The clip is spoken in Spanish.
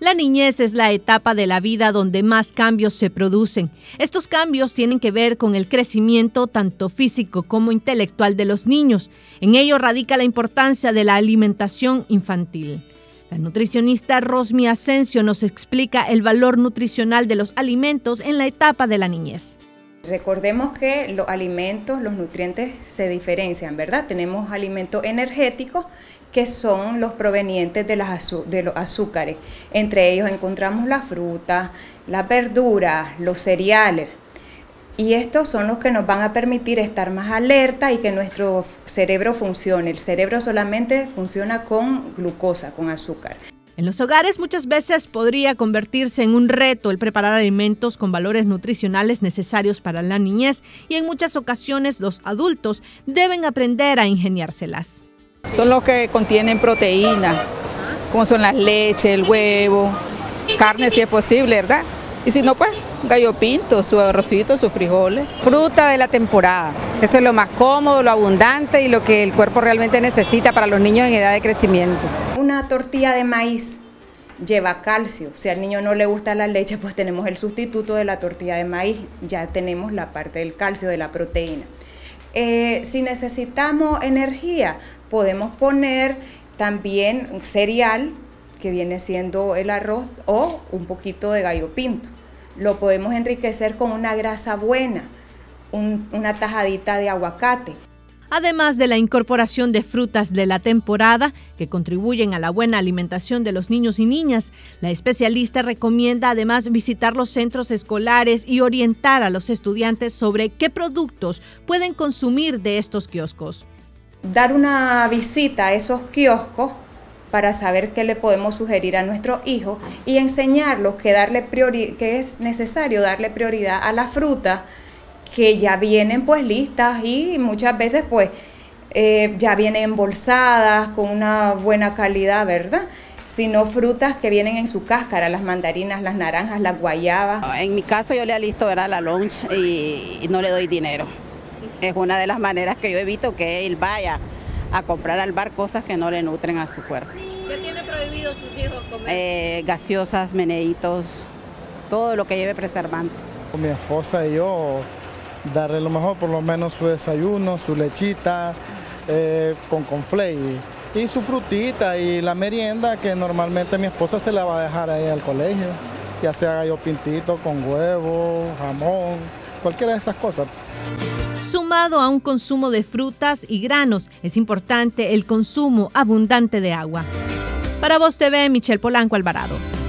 La niñez es la etapa de la vida donde más cambios se producen. Estos cambios tienen que ver con el crecimiento tanto físico como intelectual de los niños. En ello radica la importancia de la alimentación infantil. La nutricionista Rosmi Asensio nos explica el valor nutricional de los alimentos en la etapa de la niñez. Recordemos que los alimentos, los nutrientes se diferencian, ¿verdad? Tenemos alimentos energéticos que son los provenientes de, las los azúcares. Entre ellos encontramos la fruta, las verduras, los cereales. Y estos son los que nos van a permitir estar más alerta y que nuestro cerebro funcione. El cerebro solamente funciona con glucosa, con azúcar. En los hogares muchas veces podría convertirse en un reto el preparar alimentos con valores nutricionales necesarios para la niñez y en muchas ocasiones los adultos deben aprender a ingeniárselas. Son los que contienen proteína, como son las leches, el huevo, carne si es posible, ¿verdad? Y si no, pues gallo pinto, su arrocito, sus frijoles. Fruta de la temporada. Eso es lo más cómodo, lo abundante y lo que el cuerpo realmente necesita para los niños en edad de crecimiento. Una tortilla de maíz lleva calcio. Si al niño no le gusta la leche, pues tenemos el sustituto de la tortilla de maíz. Ya tenemos la parte del calcio, de la proteína. Eh, si necesitamos energía, podemos poner también un cereal que viene siendo el arroz o un poquito de gallo pinto. Lo podemos enriquecer con una grasa buena, una tajadita de aguacate. Además de la incorporación de frutas de la temporada que contribuyen a la buena alimentación de los niños y niñas, la especialista recomienda además visitar los centros escolares y orientar a los estudiantes sobre qué productos pueden consumir de estos kioscos. Dar una visita a esos kioscos para saber qué le podemos sugerir a nuestros hijos y enseñarlos que, darle que es necesario darle prioridad a la fruta que ya vienen pues listas y muchas veces pues eh, ya vienen embolsadas con una buena calidad, ¿verdad? Sino frutas que vienen en su cáscara, las mandarinas, las naranjas, las guayabas. En mi caso yo le alisto ¿verdad? la lunch y, no le doy dinero. Es una de las maneras que yo evito que él vaya a comprar al bar cosas que no le nutren a su cuerpo. ¿Qué tiene prohibido sus hijos comer? Eh, gaseosas, meneitos, todo lo que lleve preservante. Mi esposa y yo darle lo mejor, por lo menos su desayuno, su lechita eh, con conflay y, su frutita y la merienda que normalmente mi esposa se la va a dejar ahí al colegio, ya sea gallo pintito con huevo, jamón, cualquiera de esas cosas. Sumado a un consumo de frutas y granos, es importante el consumo abundante de agua. Para Voz TV, Michelle Polanco Alvarado.